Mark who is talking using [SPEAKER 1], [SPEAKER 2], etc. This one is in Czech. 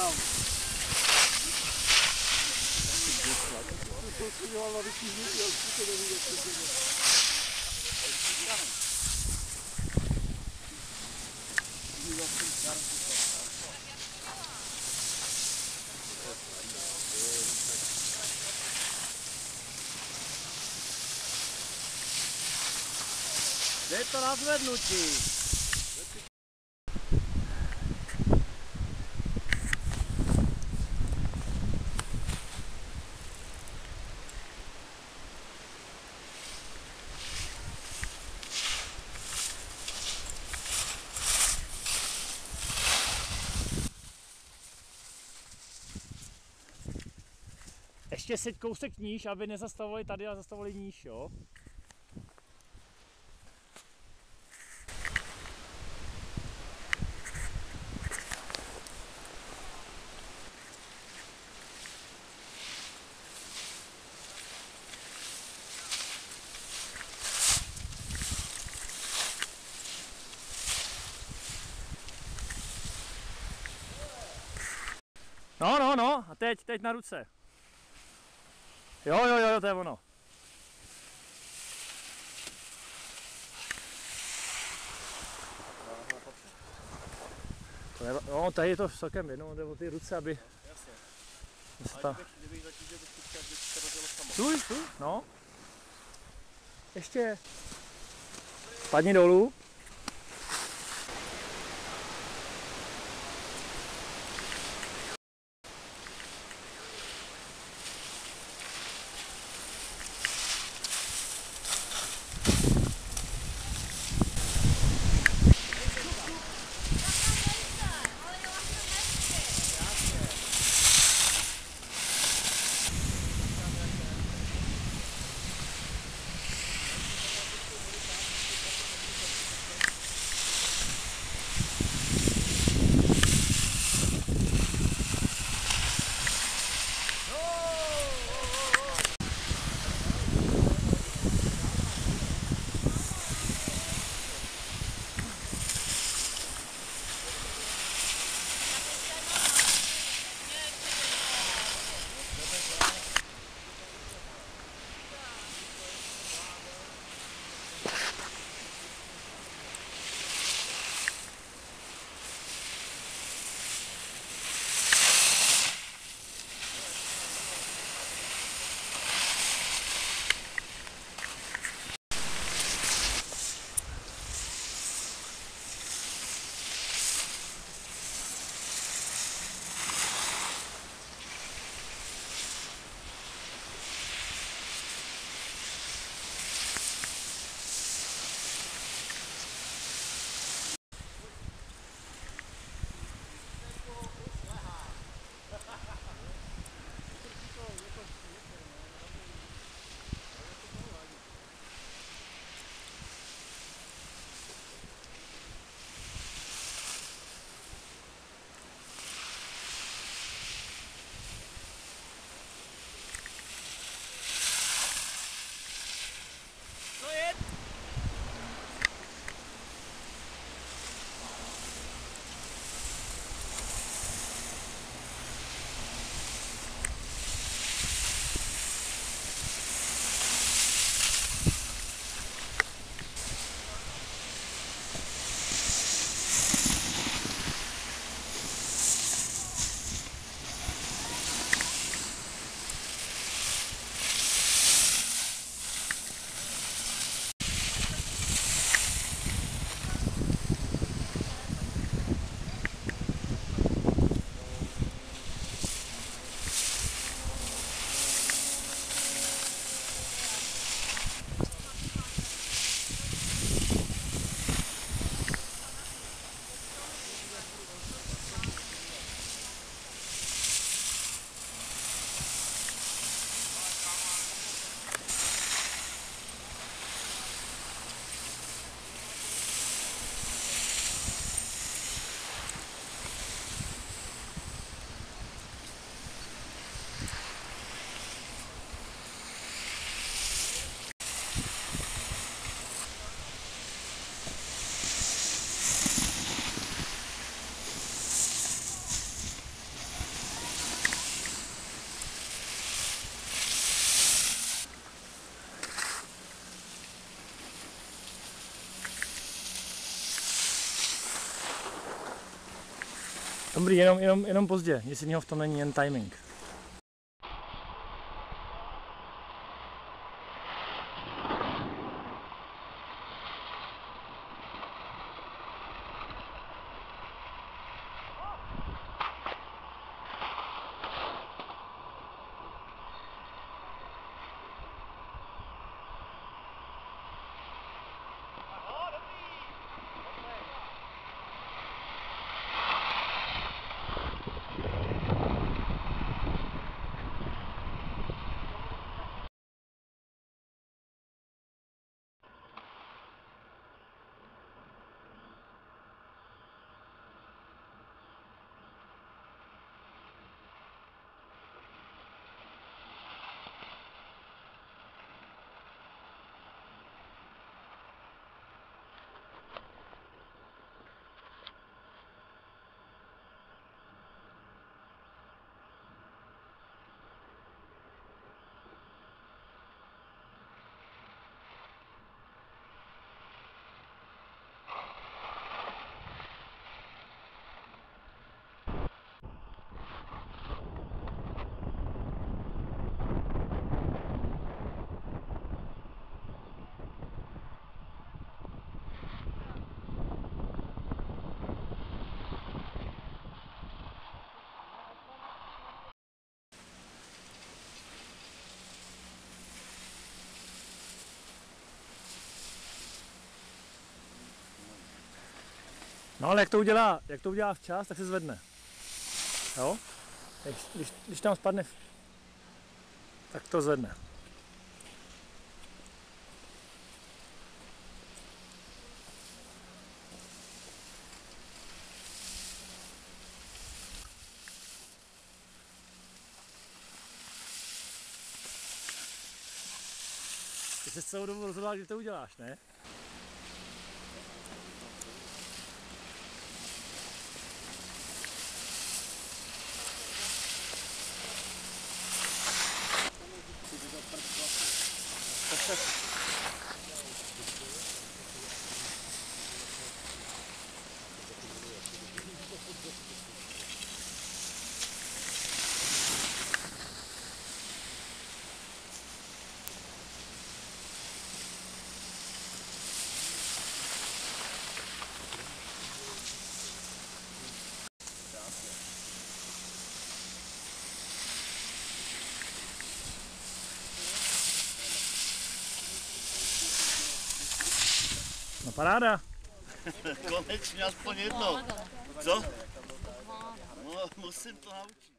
[SPEAKER 1] Je to tam. To se dělal na vyšší zvuky, ale to neví, jak to dělá.
[SPEAKER 2] Kde je to na
[SPEAKER 3] Ještě seď kousek níž, aby nezastavovali tady, ale zastavovali níž, jo? No, no, no, a teď, teď na ruce. Jo, jo, jo, to je ono. To je, no, tady je to celkem jedno, jde o ty ruce, aby... Sta...
[SPEAKER 1] Kdybych zatížil, bych chtěl, že se rozjelo samo.
[SPEAKER 3] Stůj, stůj, no. Ještě. Padni dolů. Dobrý, jenom, jenom, jenom pozdě, nic jiného v tom není, jen timing. No ale jak to udělá, jak to udělá včas, tak se zvedne. Jo? Když, když, tam spadne, tak to zvedne. Ty se celou dobu rozhodoval, kdy to uděláš, ne? Yes, sir. No paráda.
[SPEAKER 2] Konečně aspoň jednou. Co? No, musím to naučit.